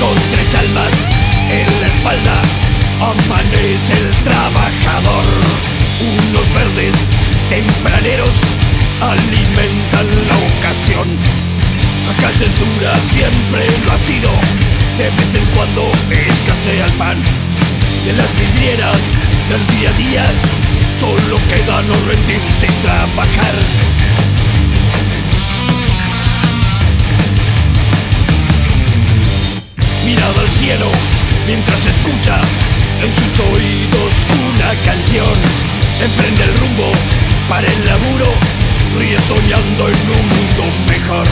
Con tres almas en la espalda amanece el trabajador. Unos verdes tempraneros alimentan la ocasión. Acá es dura, siempre lo ha sido. De vez en cuando escasea el pan. En las vidrieras del día a día solo queda no rendirse y trabajar. Mientras escucha en sus oídos una canción. Emprende el rumbo para el laburo, ríe soñando en un mundo mejor.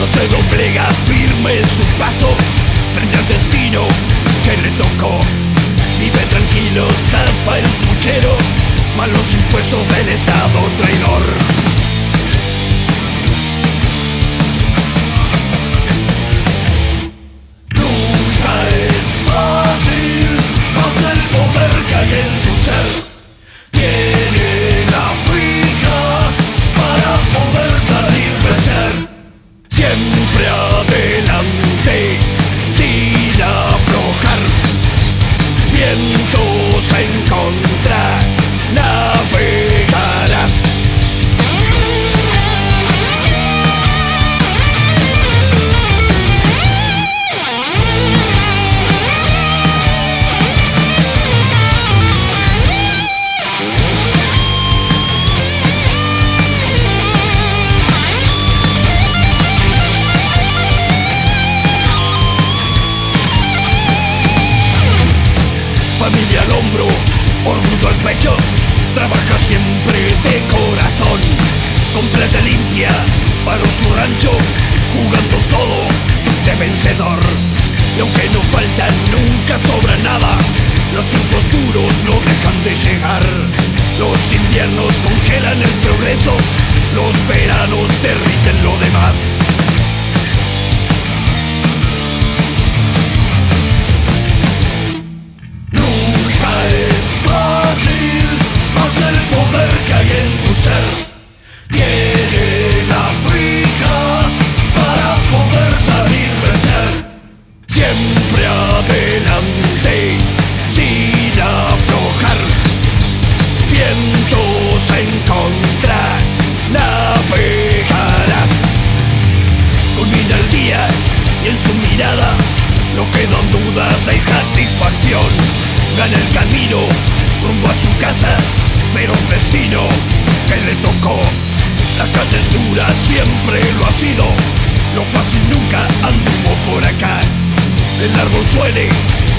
No se doblega firme su paso frente al destino que le tocó. Vive tranquilo, orgullo al pecho, trabaja siempre de corazón, completa limpia para su rancho, jugando todo de vencedor. Y aunque no falta, nunca sobra nada, los tiempos duros no dejan de llegar. Los inviernos congelan el progreso, los veranos derriten lo demás. Gana el camino rumbo a su casa Pero un destino que le tocó. La casa es dura, siempre lo ha sido. Lo fácil nunca anduvo por acá. El árbol suele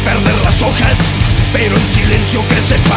perder las hojas Pero en silencio fruto dar